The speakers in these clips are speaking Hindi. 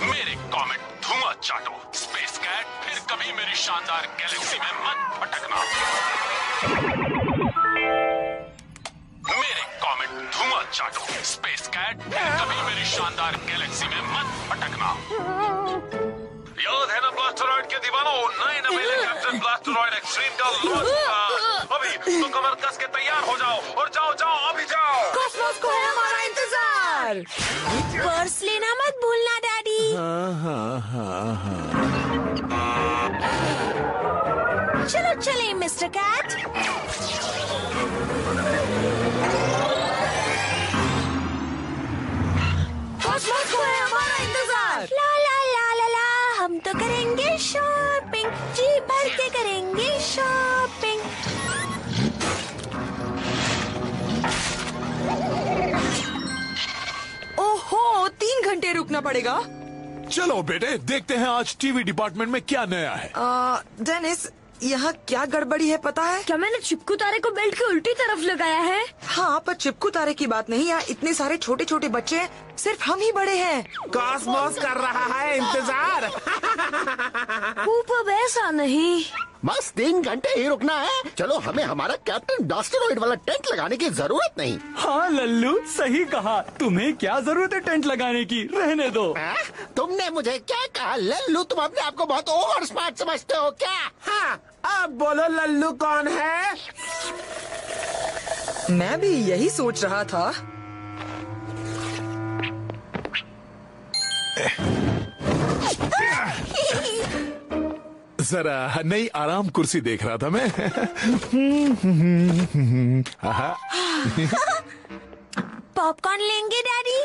मेरे कॉमेट धुआ चाटो। स्पेस कैट फिर कभी मेरी शानदार गैलेक्सी में मत भटकना। मेरे कॉमेट धुआँ चाटो। स्पेस कैट फिर कभी मेरी शानदार गैलेक्सी में मत भटकना। के नए नवेले कैप्टन ब्लास्टरॉयड एक्सट्रीम का लॉन्च अभी तो कमर कस के तैयार हो जाओ और जाओ जाओ अभी जाओ। कॉस्मोस को है हमारा इंतज़ार। पर्स लेना मत भूलना डैडी हाँ हाँ हाँ हाँ। चलो चले मिस्टर कैट हम तो करेंगे शॉपिंग जी भर के करेंगे शॉपिंग ओहो तीन घंटे रुकना पड़ेगा। चलो बेटे देखते हैं आज टीवी डिपार्टमेंट में क्या नया है। डेनिस यहाँ क्या गड़बड़ी है पता है? क्या मैंने चिपकू तारे को बेल्ट के उल्टी तरफ़ लगाया है? हाँ पर चिपकू तारे की बात नहीं यहाँ इतने सारे छोटे छोटे बच्चे हैं सिर्फ़ हम ही बड़े हैं। कॉस्मोस कर रहा है इंतज़ार। ऊपर ऐसा नहीं। बस तीन घंटे ही रुकना है। चलो हमें हमारा कैप्टन ब्लास्टरॉइड वाला टेंट लगाने की ज़रूरत नहीं। हाँ लल्लू सही कहा। तुम्हें क्या ज़रूरत है टेंट लगाने की? रहने दो। आ? तुमने मुझे क्या कहा? लल्लू तुम अपने आप को बहुत ओवर स्मार्ट समझते हो क्या? हाँ अब बोलो लल्लू कौन है? मैं भी यही सोच रहा था। जरा नई आराम कुर्सी देख रहा था मैं। पॉपकॉर्न लेंगे डैडी?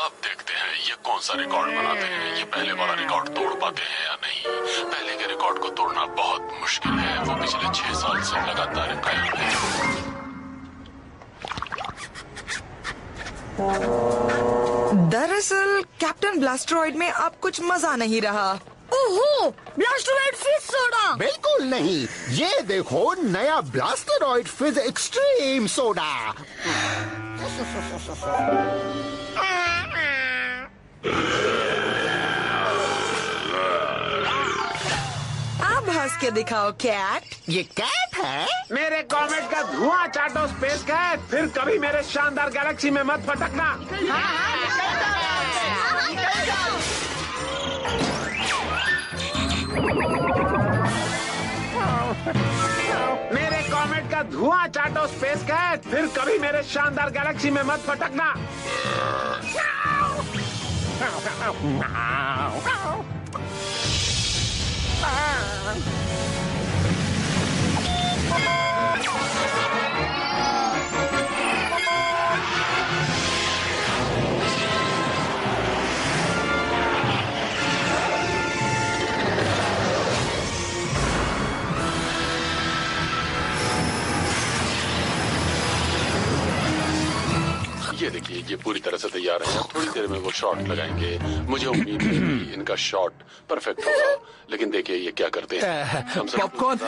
अब देखते हैं ये कौन सा रिकॉर्ड बनाते हैं? ये पहले वाला रिकॉर्ड तोड़ पाते हैं या नहीं? पहले के रिकॉर्ड को तोड़ना बहुत मुश्किल है। वो पिछले छह साल से लगातार कायम है। दरअसल कैप्टन ब्लास्टरॉइड में अब कुछ मज़ा नहीं रहा। ओहो ब्लास्टरॉइड फ़िश सोडा। बिल्कुल नहीं। ये देखो नया ब्लास्टरॉइड फिज एक्सट्रीम सोडा। अब हंस के दिखाओ कैट। ये कैट है? मेरे कॉमेट का धुआँ चाटो स्पेस कैट। फिर कभी मेरे शानदार गैलेक्सी में मत भटकना। मेरे कॉमेट का धुआँ चाटो स्पेस कैट फिर कभी मेरे शानदार गैलेक्सी में मत भटकना। ये से तैयार है। थोड़ी देर में वो शॉट लगाएँगे। मुझे उम्मीद है कि इनका शॉट परफेक्ट होगा। लेकिन देखिए ये क्या करते हैं। पॉपकॉर्न।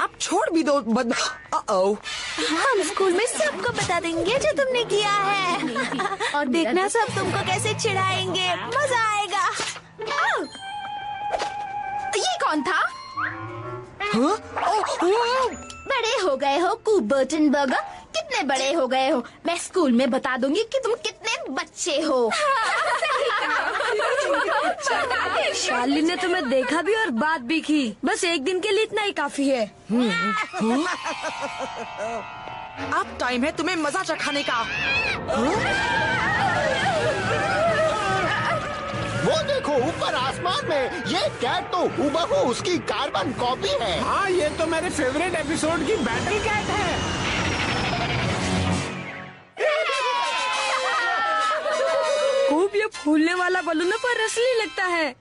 अब छोड़ भी दो बद हम स्कूल में सबको बता देंगे जो तुमने किया है। और देखना सब तुमको कैसे चिढ़ाएँगे। मज़ा आएगा। ये कौन था? बड़े हो गए हो कूबर्टन बर्गर कितने बड़े हो गए हो? मैं स्कूल में बता दूँगी कि तुम कितने बच्चे हो। शार्लिन ने तुम्हें देखा भी और बात भी की। बस एक दिन के लिए इतना ही काफ़ी है। अब टाइम है तुम्हें मज़ा चखाने का। ऊपर आसमान में। ये कैट तो हूबहू उसकी कार्बन कॉपी है। हाँ ये तो मेरे फेवरेट एपिसोड की बैटल कैट है। खूब ये फूलने वाला बलूनों पर असली लगता है।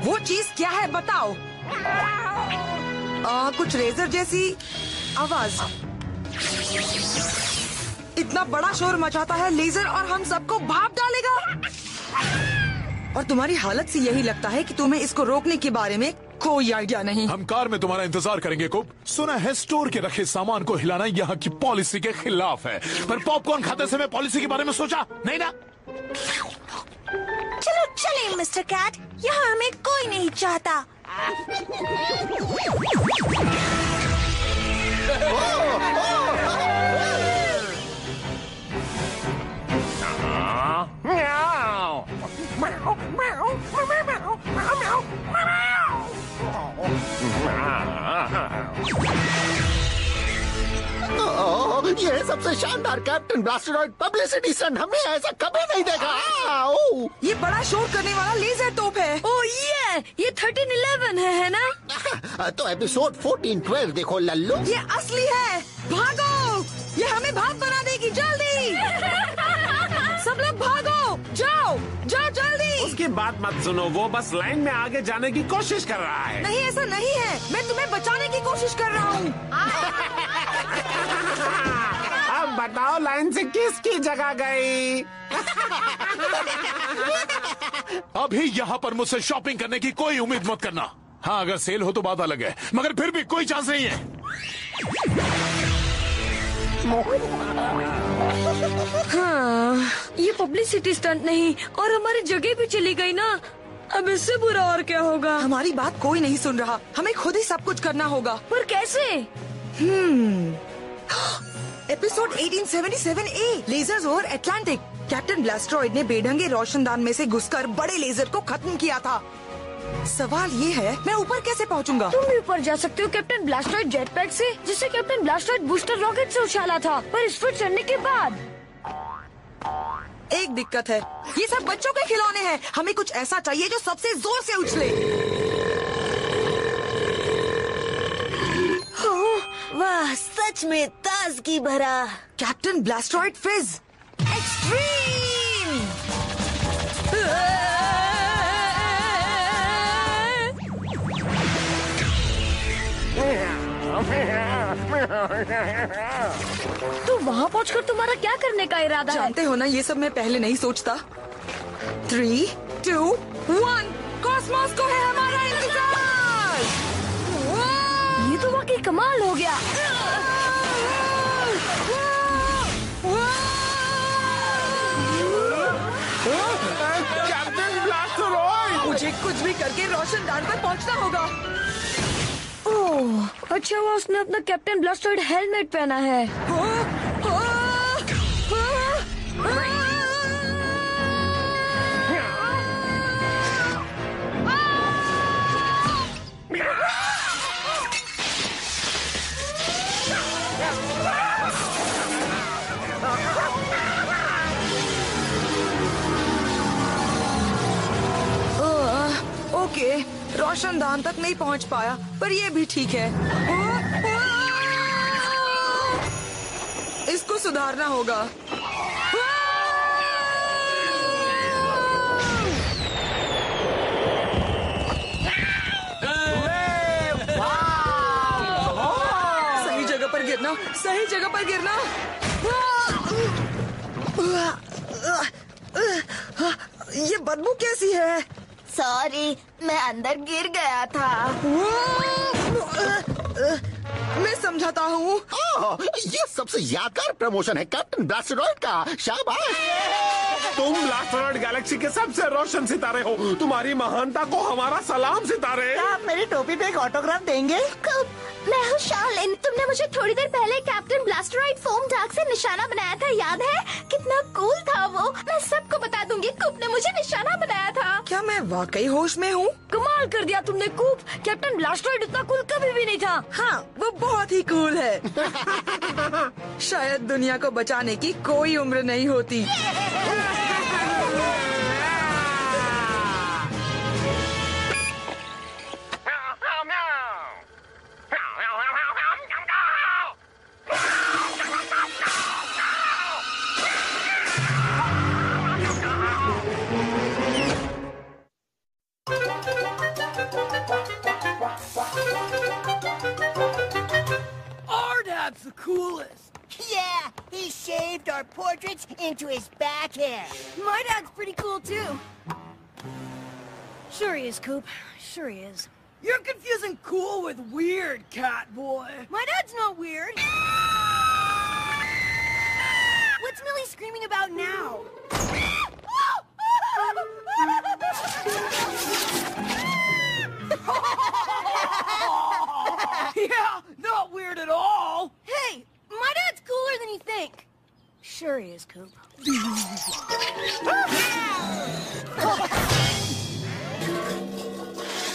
वो चीज़ क्या है बताओ? आ, कुछ रेजर जैसी। आवाज़। इतना बड़ा शोर मचाता है लेजर और हम सबको भाप डालेगा। और तुम्हारी हालत से यही लगता है कि तुम्हें इसको रोकने के बारे में कोई आइडिया नहीं। हम कार में तुम्हारा इंतज़ार करेंगे कुप सुना है स्टोर के रखे सामान को हिलाना यहाँ की पॉलिसी के खिलाफ है। पर पॉपकॉर्न खाते समय पॉलिसी के बारे में सोचा नहीं ना। चलो चले मिस्टर कैट। यहाँ हमें कोई नहीं चाहता। ये है सबसे शानदार कैप्टन ब्लास्टरॉइड पब्लिसिटी सन हमने ऐसा कभी नहीं देखा। आओ। ये बड़ा शोर करने वाला लेजर तोप है। ओ ये ये थर्टीन इलेवन है है ना? तो एपिसोड 14 12 देखो लल्लू। ये असली है। भागो! ये हमें भाग बना देगी जल्दी! सब लोग भागो! जाओ जाओ जल्दी! उसकी बात मत सुनो वो बस लाइन में आगे जाने की कोशिश कर रहा है। नहीं ऐसा नहीं है। मैं तुम्हें बचाने की कोशिश कर रहा हूँ। अब बताओ लाइन से किसकी जगह गई? अभी यहाँ पर मुझसे शॉपिंग करने की कोई उम्मीद मत करना। हाँ अगर सेल हो तो बात अलग है मगर फिर भी कोई चांस नहीं है। हाँ ये पब्लिसिटी स्टंट नहीं और हमारी जगह भी चली गई ना। अब इससे बुरा और क्या होगा? हमारी बात कोई नहीं सुन रहा हमें खुद ही सब कुछ करना होगा। पर कैसे? Episode 1877 a lasers over Atlantic captain Blasteroid ने बेढंगे रोशनदान में से घुसकर बड़े लेजर को खत्म किया था। सवाल ये है मैं ऊपर कैसे पहुंचूँगा? तुम भी ऊपर जा सकते हो कैप्टन ब्लास्टरॉइड जेटपैक से जिसे कैप्टन ब्लास्टरॉइड बूस्टर रॉकेट से उछाला था पर इस पर चढ़ने के बाद। एक दिक्कत है ये सब बच्चों के खिलौने हैं। हमें कुछ ऐसा चाहिए जो सबसे ज़ोर से उछले। वाह सच में ताजगी भरा। कैप्टन ब्लास्ट्रॉइड फिज एक्सट्रीम तो वहाँ पहुँचकर तुम्हारा क्या करने का इरादा है? जानते हो ना ये सब मैं पहले नहीं सोचता। थ्री टू वन कॉस्मोस को है हमारा इंतज़ार! ये तो वाकई कमाल हो गया। भी करके रोशनदान पर पहुँचना होगा। ओह अच्छा हुआ उसने अपना कैप्टन ब्लास्टर्ड हेलमेट पहना है। ओह, ओके रोशनदान तक नहीं पहुँच पाया, पर ये भी ठीक है। इसको सुधारना होगा। सही जगह पर गिरना, सही जगह पर गिरना। ये बदबू कैसी है? सॉरी मैं अंदर गिर गया था। मैं समझाता हूँ। ये सबसे यादगार प्रमोशन है कैप्टन ब्लास्टरॉइड का। शाबाश। तुम ब्लास्टरॉइड गैलेक्सी के सबसे रोशन सितारे हो। तुम्हारी महानता को हमारा सलाम सितारे। आप मेरी टोपी पे एक ऑटोग्राफ देंगे? कुप मैं हूँ शार्लिन तुमने मुझे थोड़ी देर पहले कैप्टन ब्लास्टरॉइड फोम डाक से निशाना बनाया था याद है? कितना कूल था वो। मैं सबको बता दूँगी कुप ने मुझे निशाना बनाया था। क्या मैं वाकई होश में हूँ? कमाल कर दिया तुमने कूप। कैप्टन ब्लास्टर्ड इतना कूल कभी भी नहीं था। हाँ वो बहुत ही कूल है। शायद दुनिया को बचाने की कोई उम्र नहीं होती। Into his back hair. My dad's pretty cool too. Sure he is, Coop. Sure he is. You're confusing cool with weird, cat boy. My dad's not weird. What's Millie screaming about now? yeah, not weird at all. Hey, my dad's cooler than you think. Sure he is, Coop.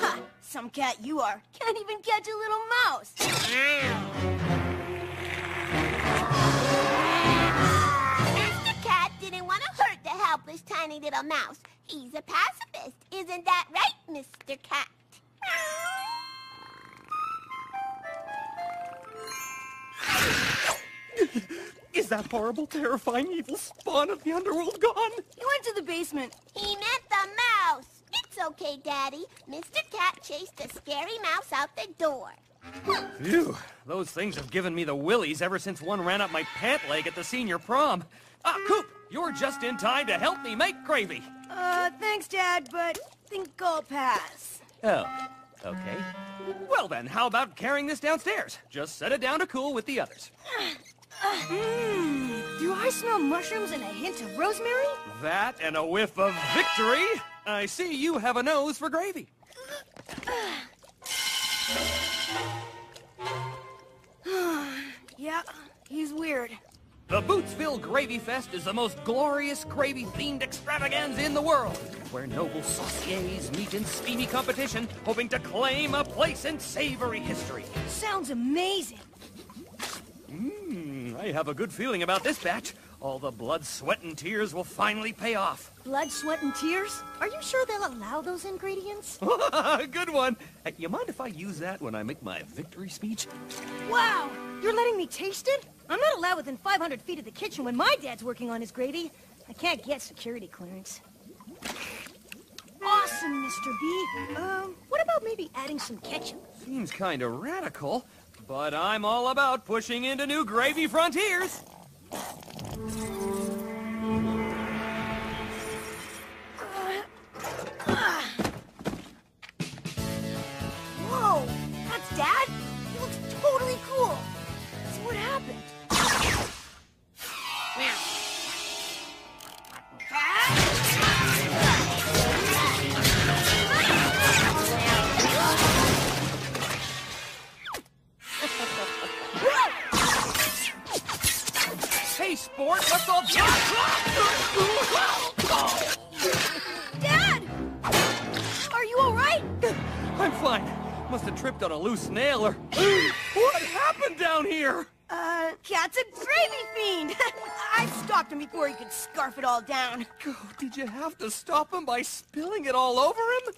Ha, some cat you are. Can't even catch a little mouse. Mr. Cat didn't want to hurt the helpless tiny little mouse. He's a pacifist. Isn't that right, Mr. Cat? Is that horrible, terrifying, evil spawn of the underworld gone? He went to the basement. He meant the mouse. It's okay, Daddy. Mr. Cat chased a scary mouse out the door. Phew, those things have given me the willies ever since one ran up my pant leg at the senior prom. Ah, Coop, you're just in time to help me make gravy. Uh, thanks, Dad, but think I'll pass. Oh, okay. Well then, how about carrying this downstairs? Just set it down to cool with the others. Mmm, do I smell mushrooms and a hint of rosemary? That and a whiff of victory. I see you have a nose for gravy. Yeah, he's weird. The Bootsville Gravy Fest is the most glorious gravy-themed extravaganza in the world, where noble sauciers meet in steamy competition, hoping to claim a place in savory history. Sounds amazing. Mmm, I have a good feeling about this batch. All the blood, sweat, and tears will finally pay off. Blood, sweat, and tears? Are you sure they'll allow those ingredients? good one. Hey, you mind if I use that when I make my victory speech? Wow! You're letting me taste it? I'm not allowed within 500 feet of the kitchen when my dad's working on his gravy. I can't get security clearance. Awesome, Mr. B. Um, what about maybe adding some ketchup? Seems kind of radical, but I'm all about pushing into new gravy frontiers. Stopped him before he could scarf it all down. Oh, did you have to stop him by spilling it all over him?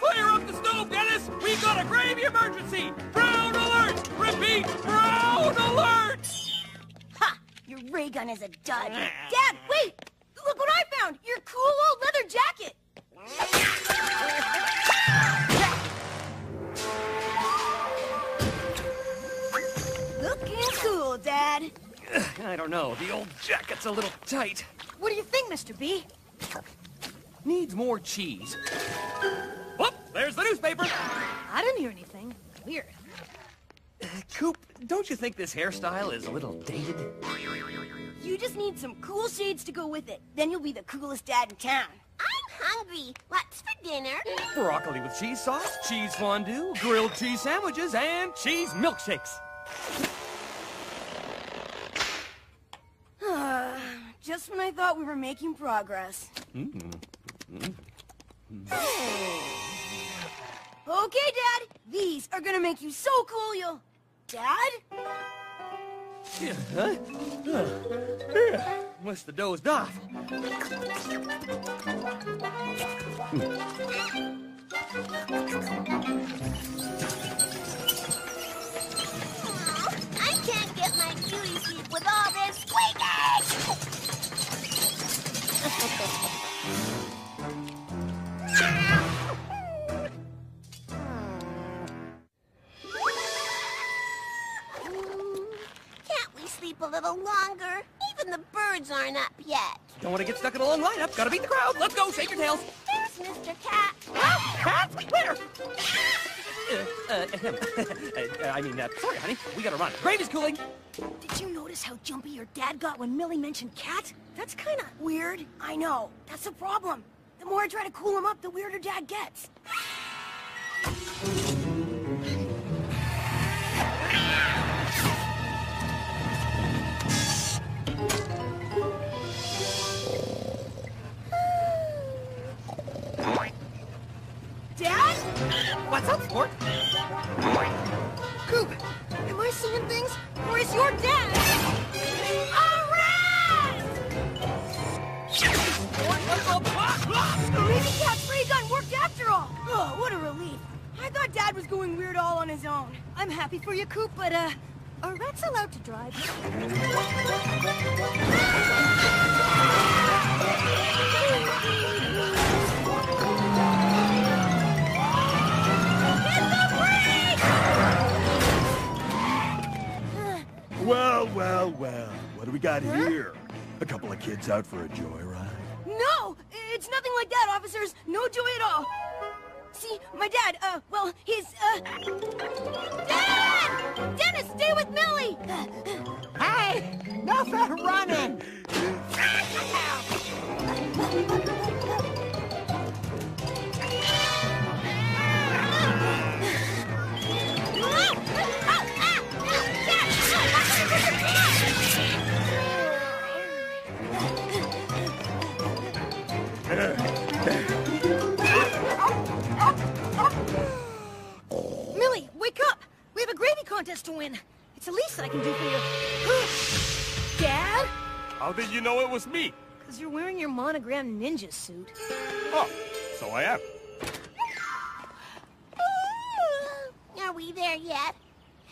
Fire up the stove, Dennis! We've got a gravy emergency! Brown alert! Repeat, brown alert! Ha! Your ray gun is a dud. Dad, wait! Look what I found! Your cool old leather jacket! I don't know. The old jacket's a little tight. What do you think, Mr. B? Needs more cheese. Oh, there's the newspaper. I didn't hear anything. Weird. Uh, Coop, don't you think this hairstyle is a little dated? You just need some cool shades to go with it. Then you'll be the coolest dad in town. I'm hungry. What's for dinner? Broccoli with cheese sauce, cheese fondue, grilled cheese sandwiches, and cheese milkshakes. Just when I thought we were making progress. Mm -hmm. Okay, Dad. These are gonna make you so cool you'll... Dad? Yeah, huh? Huh. Yeah, Must have dozed off. Little longer? Even the birds aren't up yet. Don't want to get stuck in a long lineup. Gotta beat the crowd. Let's go. Shake your tails. There's Mr. Cat. Cat? Where? Uh, uh, uh, I mean, uh, sorry, honey. We gotta run. Gravy's cooling. Did you notice how jumpy your dad got when Millie mentioned cat? That's kind of weird. I know. That's the problem. The more I try to cool him up, the weirder dad gets. What's up, sport? Coop, am I seeing things? Or is your dad? Maybe Cat's ray gun worked after all. Oh, what a relief. I thought Dad was going weird all on his own. I'm happy for you, Coop, but, uh, are rats allowed to drive? What do we got here? A couple of kids out for a joyride? No! It's nothing like that, officers. No joy at all. See, my dad, uh, well, he's, uh... Dad! Dennis, stay with Millie! Hey, no fair running. you know it was me? Because you're wearing your monogram ninja suit. Oh, so I am. Are we there yet?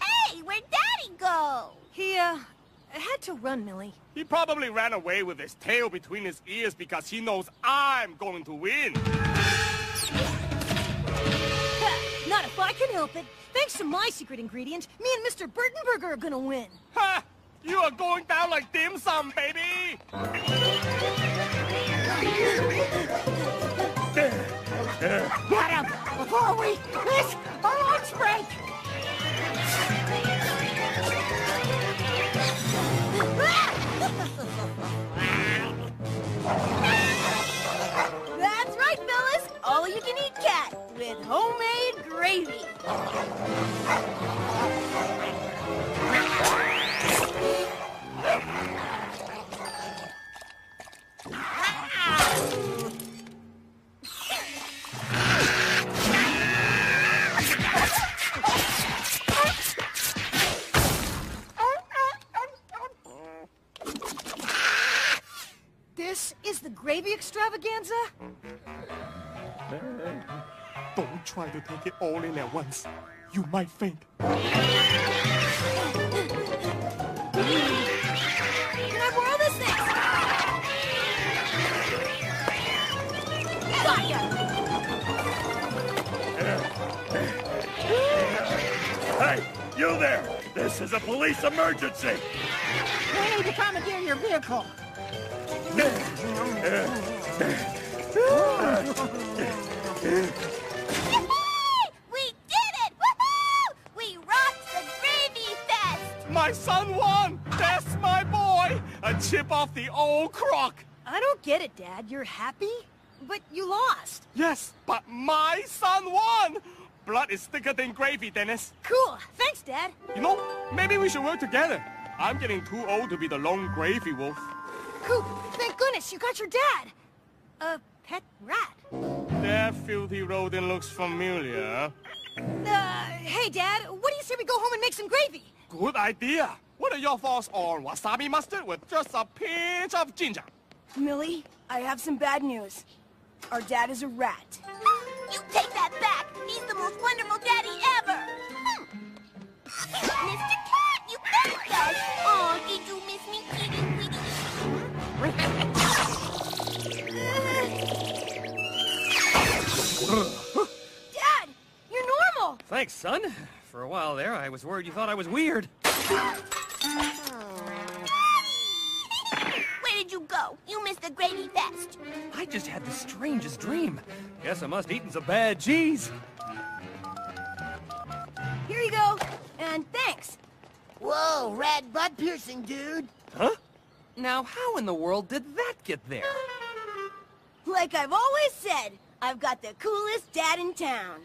Hey, where'd Daddy go? He, uh, had to run, Millie. He probably ran away with his tail between his ears because he knows I'm going to win. Not if I can help it. Thanks to my secret ingredient, me and Mr. Burtonberger are gonna win. Ha! You are going down like dim sum, baby! Him before we miss our lunch break. That's right, fellas. All you can eat cat with homemade gravy. Gravy extravaganza? Don't try to take it all in at once. You might faint. Can I borrow this thing? Got ya! Hey, you there! This is a police emergency! We need to commandeer your vehicle. We did it! Woohoo! We rocked the Gravy Fest! My son won! That's my boy! A chip off the old crock! I don't get it, Dad. You're happy? But you lost. Yes, but my son won! Blood is thicker than gravy, Dennis. Cool. Thanks, Dad. You know, maybe we should work together. I'm getting too old to be the lone gravy wolf. Coop, thank goodness you got your dad. A pet rat. That filthy rodent looks familiar. Uh, hey, Dad, what do you say we go home and make some gravy? Good idea. What are your thoughts on wasabi mustard with just a pinch of ginger? Millie, I have some bad news. Our dad is a rat. You take that back! He's the most wonderful daddy ever! Hmm. Mr. Cat, you thanked us! Dad, you're normal. Thanks, son. For a while there, I was worried you thought I was weird. Where did did you go? You missed the Gravy Fest. I just had the strangest dream. Guess I must have eaten some bad cheese. Here you go. And thanks. Whoa, rad butt piercing, dude. Huh? Now, how in the world did that get there? Like I've always said, I've got the coolest dad in town.